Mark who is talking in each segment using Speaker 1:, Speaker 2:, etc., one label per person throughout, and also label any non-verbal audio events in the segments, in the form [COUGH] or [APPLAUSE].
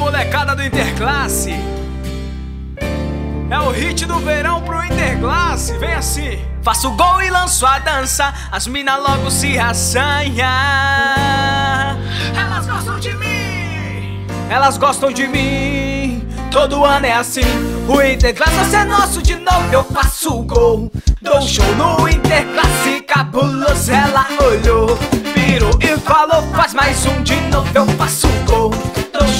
Speaker 1: molecada do Interclasse. É o hit do verão pro Interclasse, vem assim. Faço gol e lanço a dança, as mina logo se assanha. Elas gostam de mim, elas gostam de mim. Todo ano é assim. O Interclasse é nosso de novo. Eu faço gol, dou show no Interclasse. Cabuloso, ela olhou, virou e falou: Faz mais um de novo. Eu faço gol,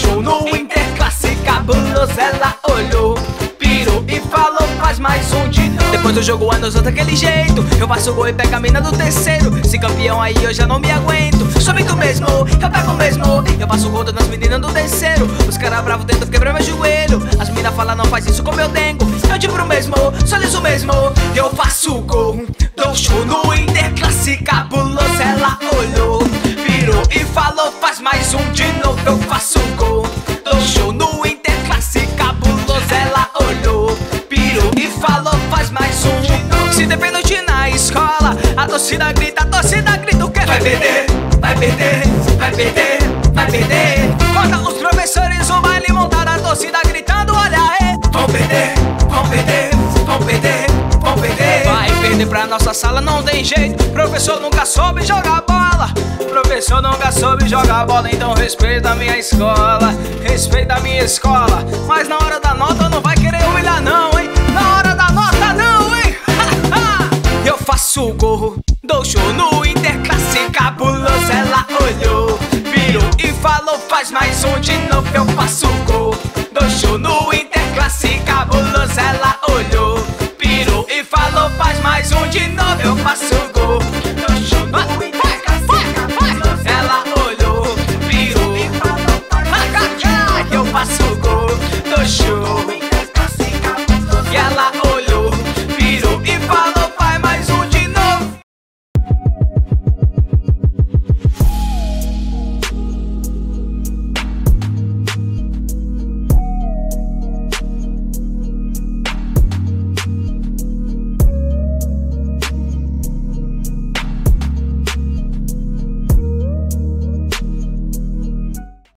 Speaker 1: show no Interclasse. Cabuloso, ela olhou, virou e falou: Faz mais um de novo. Depois do jogo, anos outro daquele jeito. Eu faço gol e pego a mina do terceiro. Se campeão aí eu já não me aguento. Sou do mesmo, eu pego mesmo. Eu passo o rodo nas meninas do terceiro. Os caras bravos dentro quebram meu joelho. As meninas falam, não faz isso como eu tenho. Eu digo pro mesmo, só liso mesmo. Eu faço gol, dou show no Interclasse cabuloso. Ela olhou, virou e falou: faz mais um de novo. Eu faço torcida grita, torcida grita o que? Vai perder, vai perder, vai perder, vai perder. Quando os professores o baile montaram a torcida gritando: olha aí, vão perder, vão perder, vão perder, vão perder. Vai perder pra nossa sala, não tem jeito. Professor nunca soube jogar bola. Professor nunca soube jogar bola, então respeita a minha escola, respeita a minha escola. Mas na hora da nota não vai querer humilhar, não, hein? Na hora da nota, não, hein? [LAUGHS] Eu faço gol, dou Então que eu faço gol. Dois show no Interclasse, cabuloso, ela olhou. Pirou e falou, faz mais um de novo, eu faço gol. Dois show no Interclasse, cabuloso, ela olhou. Pirou e falou, faz mais um de novo, eu faço gol. Dois show.